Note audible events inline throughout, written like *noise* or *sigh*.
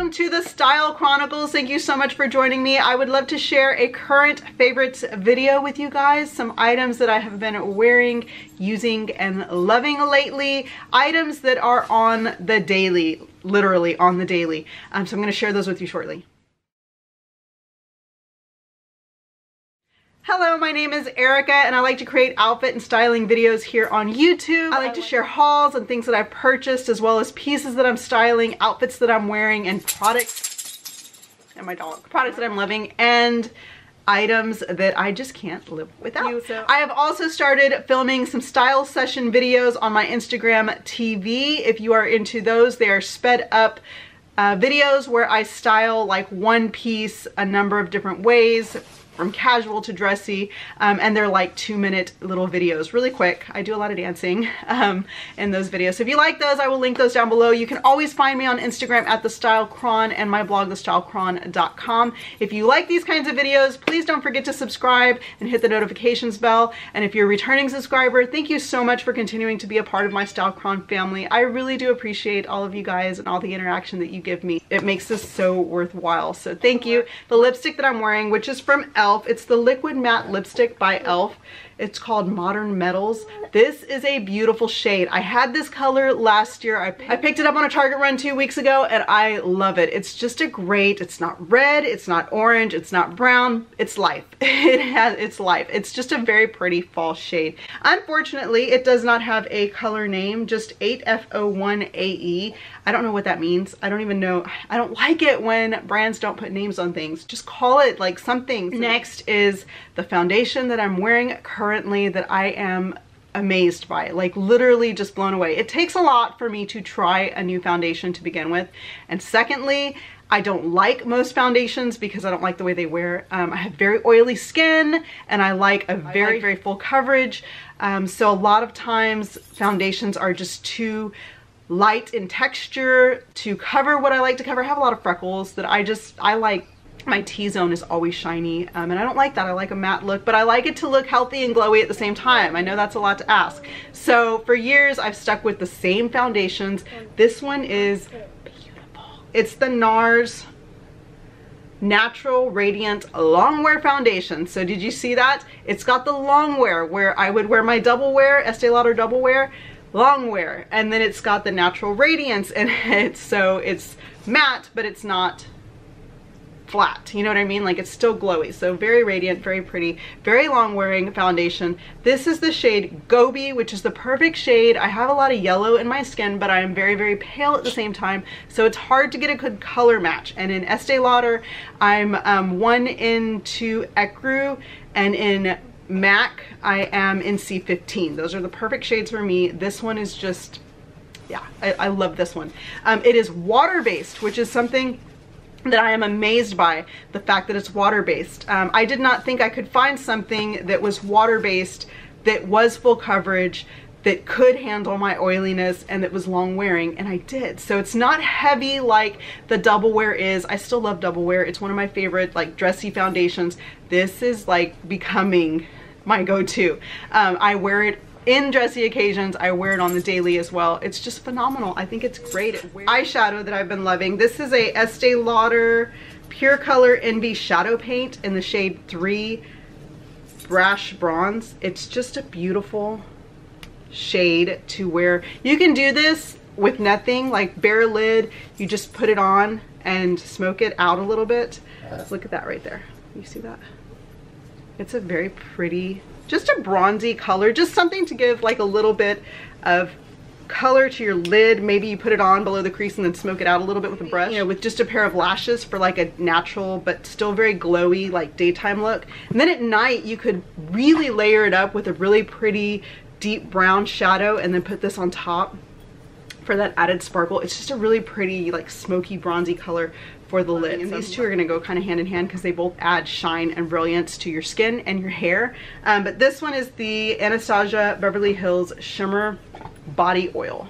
welcome to the Style Chronicles. Thank you so much for joining me. I would love to share a current favorites video with you guys. Some items that I have been wearing, using, and loving lately. Items that are on the daily, literally on the daily. Um, so I'm gonna share those with you shortly. Hello, my name is Erica and I like to create outfit and styling videos here on YouTube. I like to share hauls and things that I've purchased as well as pieces that I'm styling, outfits that I'm wearing, and products, and my dog, products that I'm loving, and items that I just can't live without. I have also started filming some style session videos on my Instagram TV. If you are into those, they are sped up uh, videos where I style like one piece a number of different ways from casual to dressy um, and they're like two minute little videos really quick. I do a lot of dancing *laughs* um, in those videos. So if you like those I will link those down below. You can always find me on Instagram at the style chron and my blog thestylechron.com if you like these kinds of videos please don't forget to subscribe and hit the notifications bell. And if you're a returning subscriber thank you so much for continuing to be a part of my style chron family. I really do appreciate all of you guys and all the interaction that you give me. It makes this so worthwhile. So thank you. The lipstick that I'm wearing which is from e.l.f. It's the Liquid Matte Lipstick by e.l.f. It's called Modern Metals. This is a beautiful shade. I had this color last year. I, I picked it up on a Target run two weeks ago and I love it. It's just a great, it's not red, it's not orange, it's not brown, it's life. *laughs* it has, it's life. It's just a very pretty fall shade. Unfortunately, it does not have a color name, just 8F01AE. I don't know what that means. I don't even know. I don't like it when brands don't put names on things. Just call it like something. Mm-hmm. Next is the foundation that I'm wearing currently that I am amazed by it, like literally just blown away. It takes a lot for me to try a new foundation to begin with. And secondly, I don't like most foundations because I don't like the way they wear. Um, I have very oily skin and I like a very, like very full coverage. Um, so a lot of times foundations are just too light in texture to cover what I like to cover. I have a lot of freckles that I just, I like my T-zone is always shiny um, and I don't like that. I like a matte look, but I like it to look healthy and glowy at the same time. I know that's a lot to ask. So for years, I've stuck with the same foundations. This one is beautiful. It's the NARS Natural Radiant Longwear Foundation. So did you see that? It's got the long wear where I would wear my double wear, Estee Lauder double wear, long wear. And then it's got the Natural Radiance in *laughs* it. So it's matte, but it's not flat you know what I mean? Like it's still glowy. So very radiant very pretty very long wearing foundation. This is the shade Gobi which is the perfect shade. I have a lot of yellow in my skin but I am very very pale at the same time. So it's hard to get a good color match. And in Estee Lauder I'm um, one into Ecru and in MAC I am in C15 those are the perfect shades for me. This one is just yeah I, I love this one. Um, it is water based which is something that I am amazed by the fact that it's water-based. Um, I did not think I could find something that was water-based that was full coverage that could handle my oiliness and that was long wearing and I did. So it's not heavy like the double wear is. I still love double wear. It's one of my favorite like dressy foundations. This is like becoming my go-to. Um, I wear it in dressy occasions. I wear it on the daily as well. It's just phenomenal. I think it's great. Eyeshadow that I've been loving. This is a Estee Lauder Pure Color Envy Shadow Paint in the shade 3 Brash Bronze. It's just a beautiful shade to wear. You can do this with nothing, like bare lid. You just put it on and smoke it out a little bit. Uh. Look at that right there. You see that? It's a very pretty just a bronzy color, just something to give like a little bit of color to your lid. Maybe you put it on below the crease and then smoke it out a little bit with a brush. You know, with just a pair of lashes for like a natural but still very glowy like daytime look. And then at night you could really layer it up with a really pretty deep brown shadow and then put this on top for that added sparkle. It's just a really pretty like smoky bronzy color for the lid. And these two are gonna go kind of hand in hand because they both add shine and brilliance to your skin and your hair. Um, but this one is the Anastasia Beverly Hills Shimmer Body Oil.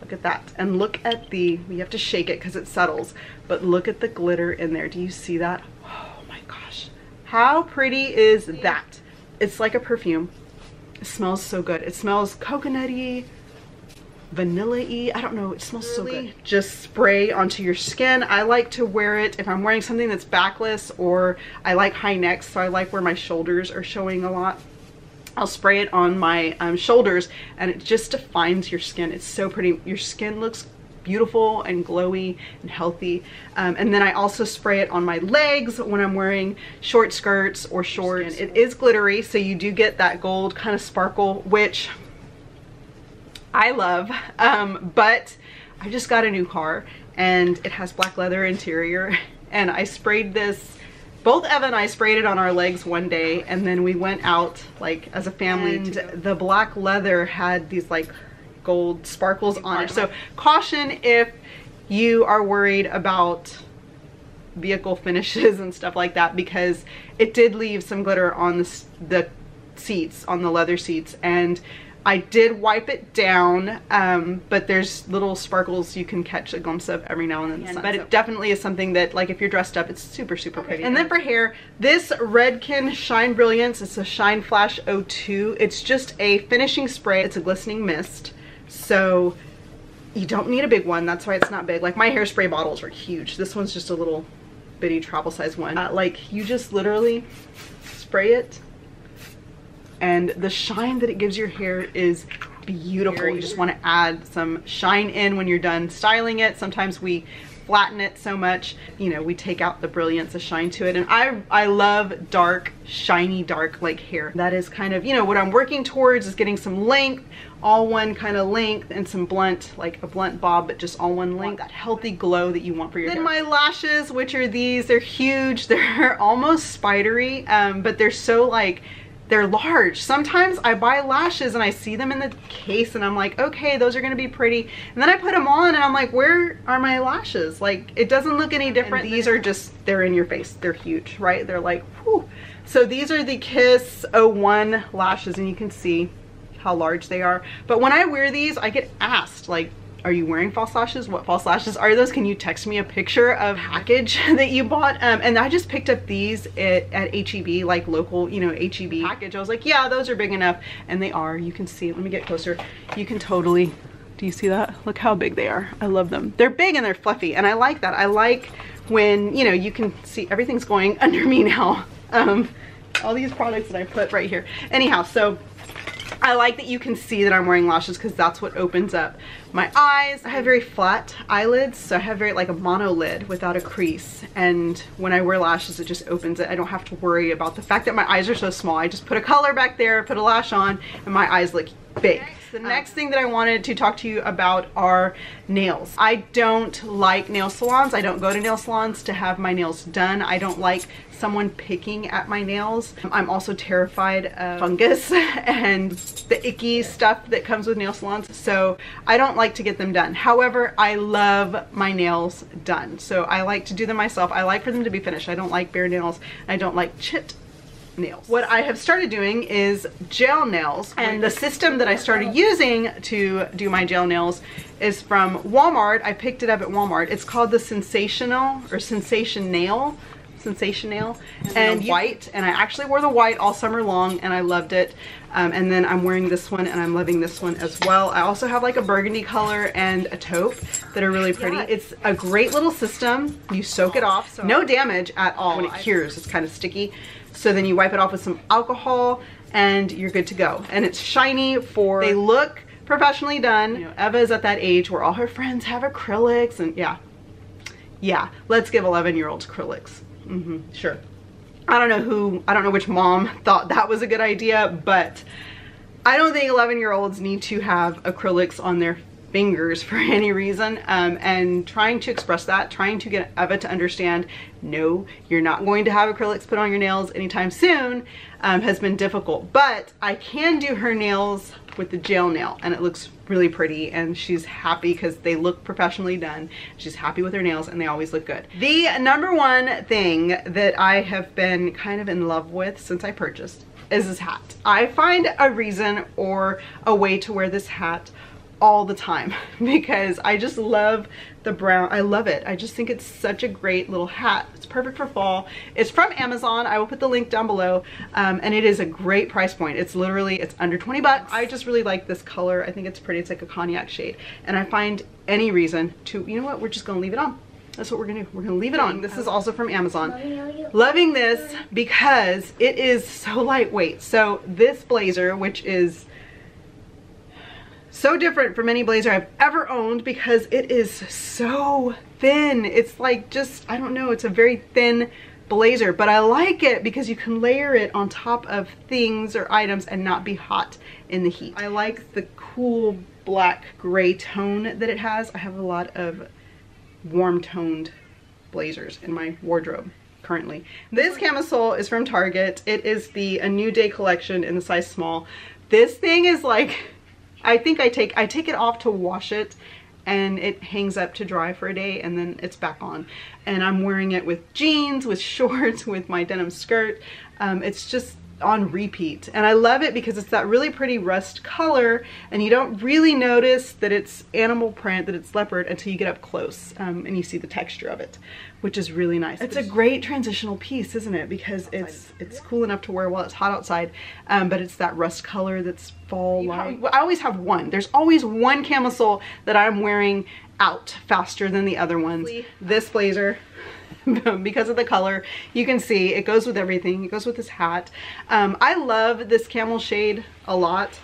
Look at that. And look at the, we have to shake it because it settles, but look at the glitter in there. Do you see that? Oh my gosh. How pretty is that? It's like a perfume. It smells so good. It smells coconutty, vanilla-y. I don't know, it smells so good. Just spray onto your skin. I like to wear it if I'm wearing something that's backless or I like high necks, so I like where my shoulders are showing a lot. I'll spray it on my um, shoulders and it just defines your skin. It's so pretty. Your skin looks beautiful and glowy and healthy. Um, and then I also spray it on my legs when I'm wearing short skirts or shorts. It is glittery, so you do get that gold kind of sparkle, which I love. Um, but I just got a new car and it has black leather interior *laughs* and I sprayed this both Eva and I sprayed it on our legs one day and then we went out like as a family and the black leather had these like gold sparkles on it. So caution if you are worried about vehicle finishes and stuff like that because it did leave some glitter on the, the seats, on the leather seats and I did wipe it down, um, but there's little sparkles you can catch a glimpse of every now and then. The but it definitely is something that, like, if you're dressed up, it's super, super pretty. And then for hair, this Redken Shine Brilliance, it's a Shine Flash 02. It's just a finishing spray. It's a glistening mist. So you don't need a big one. That's why it's not big. Like, my hairspray bottles are huge. This one's just a little bitty travel size one. Uh, like, you just literally spray it and the shine that it gives your hair is beautiful. You just want to add some shine in when you're done styling it. Sometimes we flatten it so much, you know, we take out the brilliance of shine to it. And I, I love dark, shiny, dark like hair. That is kind of, you know, what I'm working towards is getting some length, all one kind of length and some blunt, like a blunt bob, but just all one length. That healthy glow that you want for your then hair. Then my lashes, which are these, they're huge. *laughs* They're almost spidery, um, but they're so like, they're large. Sometimes I buy lashes and I see them in the case and I'm like, okay, those are gonna be pretty. And then I put them on and I'm like, where are my lashes? Like, it doesn't look any different. And these are just, they're in your face. They're huge, right? They're like, whew. So these are the Kiss 01 lashes and you can see how large they are. But when I wear these, I get asked, like, are you wearing false lashes? What false lashes are those? Can you text me a picture of package *laughs* that you bought? Um, and I just picked up these at, at HEB, like local, you know, HEB package. I was like, yeah, those are big enough. And they are, you can see, let me get closer. You can totally, do you see that? Look how big they are. I love them. They're big and they're fluffy. And I like that. I like when, you know, you can see everything's going *laughs* under me now. Um, all these products that I put right here. Anyhow, so I like that you can see that I'm wearing lashes because that's what opens up my eyes. I have very flat eyelids, so I have very like a monolid without a crease. And when I wear lashes, it just opens it. I don't have to worry about the fact that my eyes are so small. I just put a color back there, put a lash on, and my eyes look big. The um, next thing that I wanted to talk to you about are nails. I don't like nail salons. I don't go to nail salons to have my nails done. I don't like someone picking at my nails. I'm also terrified of fungus *laughs* and the icky stuff that comes with nail salons. So I don't like to get them done. However, I love my nails done. So I like to do them myself. I like for them to be finished. I don't like bare nails. I don't like chipped nails. What I have started doing is gel nails. And the system that I started using to do my gel nails is from Walmart. I picked it up at Walmart. It's called the Sensational or Sensationail. Sensation Nail. And white? And I actually wore the white all summer long and I loved it. Um, and then I'm wearing this one and I'm loving this one as well. I also have like a burgundy color and a taupe that are really pretty. Yeah. it's a great little system. You soak it off. so no damage at all. When it cures. it's kind of sticky so then you wipe it off with some alcohol and you're good to go. And it's shiny for they look professionally done. You know Eva is at that age where all her friends have acrylics and yeah. Yeah let's give 11 year olds acrylics. Mm -hmm, sure. I don't know who, I don't know which mom thought that was a good idea, but I don't think 11 year olds need to have acrylics on their fingers *laughs* for any reason um, and trying to express that trying to get Eva to understand no you're not going to have acrylics put on your nails anytime soon um, has been difficult but I can do her nails with the gel nail and it looks really pretty and she's happy because they look professionally done. She's happy with her nails and they always look good. The number one thing that I have been kind of in love with since I purchased is this hat. I find a reason or a way to wear this hat all the time *laughs* because I just love the brown. I love it. I just think it's such a great little hat. It's perfect for fall. It's from Amazon. I will put the link down below. Um, and it is a great price point. It's literally, it's under 20 bucks. I just really like this color. I think it's pretty. It's like a cognac shade. And I find any reason to, you know what, we're just gonna leave it on. That's what we're gonna do. We're gonna leave it on. This is also from Amazon. Loving this because it is so lightweight. So this blazer, which is so different from any blazer I've ever owned because it is so thin. It's like just, I don't know, it's a very thin blazer, but I like it because you can layer it on top of things or items and not be hot in the heat. I like the cool black gray tone that it has. I have a lot of warm toned blazers in my wardrobe currently. This camisole is from Target. It is the A New Day collection in the size small. This thing is like I think I take I take it off to wash it and it hangs up to dry for a day and then it's back on. And I'm wearing it with jeans, with *laughs* shorts, with my denim skirt. Um, it's just on repeat. And I love it because it's that really pretty rust color and you don't really notice that it's animal print that it's leopard until you get up close um, and you see the texture of it which is really nice. It's a great transitional piece isn't it? Because it's it's cool enough to wear while it's hot outside um, but it's that rust color that's fall like I always have one. There's always one camisole that I'm wearing out faster than the other ones. This blazer *laughs* because of the color. You can see it goes with everything. It goes with this hat. Um, I love this camel shade a lot.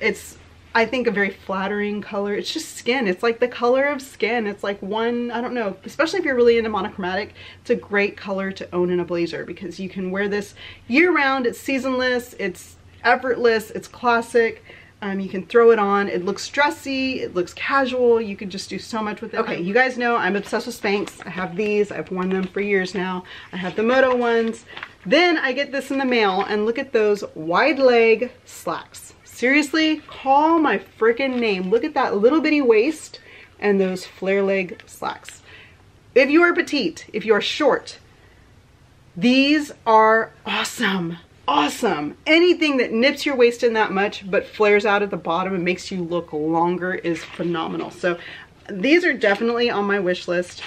It's, I think, a very flattering color. It's just skin. It's like the color of skin. It's like one, I don't know, especially if you're really into monochromatic, it's a great color to own in a blazer because you can wear this year round. It's seasonless. It's effortless. It's classic. Um, you can throw it on. It looks dressy. It looks casual. You can just do so much with it. Okay, you guys know I'm obsessed with Spanx. I have these. I've worn them for years now. I have the Moto ones. Then I get this in the mail and look at those wide leg slacks. Seriously, call my freaking name. Look at that little bitty waist and those flare leg slacks. If you are petite, if you are short, these are awesome awesome. Anything that nips your waist in that much but flares out at the bottom and makes you look longer is phenomenal. So these are definitely on my wish list.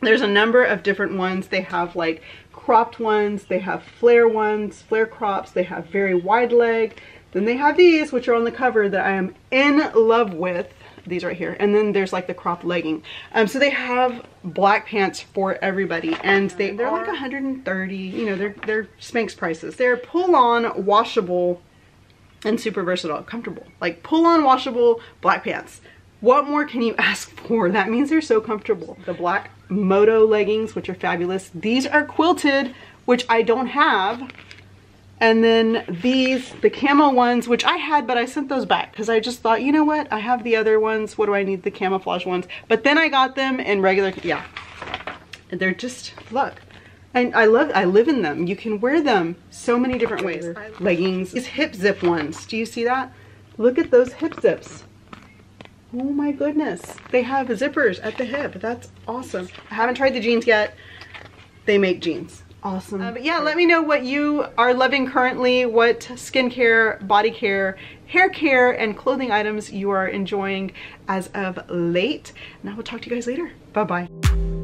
There's a number of different ones. They have like cropped ones, they have flare ones, flare crops, they have very wide leg. Then they have these, which are on the cover that I am in love with these right here. And then there's like the crop legging. Um so they have black pants for everybody. And they they're like 130 you know they're they're spanx prices. They're pull-on washable and super versatile comfortable. Like pull-on washable black pants. What more can you *laughs* ask for? That means they're so comfortable. The black moto leggings which are fabulous. These are quilted which i don't have and then these, the camo ones, which I had, but I sent those back because I just thought, you know what? I have the other ones. What do I need the camouflage ones? But then I got them in regular, yeah. And they're just, look. And I love, I live in them. You can wear them so many different ways. Leggings, these hip zip ones. Do you see that? Look at those hip zips. Oh my goodness. They have zippers at the hip. That's awesome. I haven't tried the jeans yet. They make jeans awesome. Uh, but yeah, let me know what you are loving currently, what skincare, body care, hair care, and clothing items you are enjoying as of late. And I will talk to you guys later. Bye-bye.